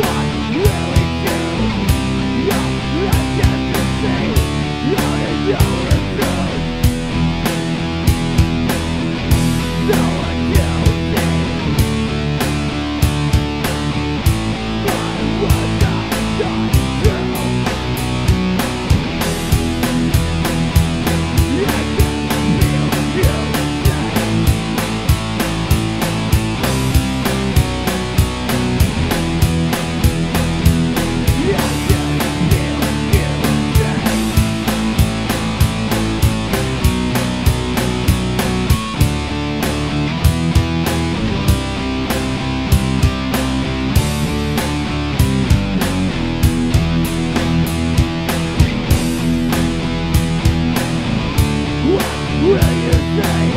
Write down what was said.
Why? Will you say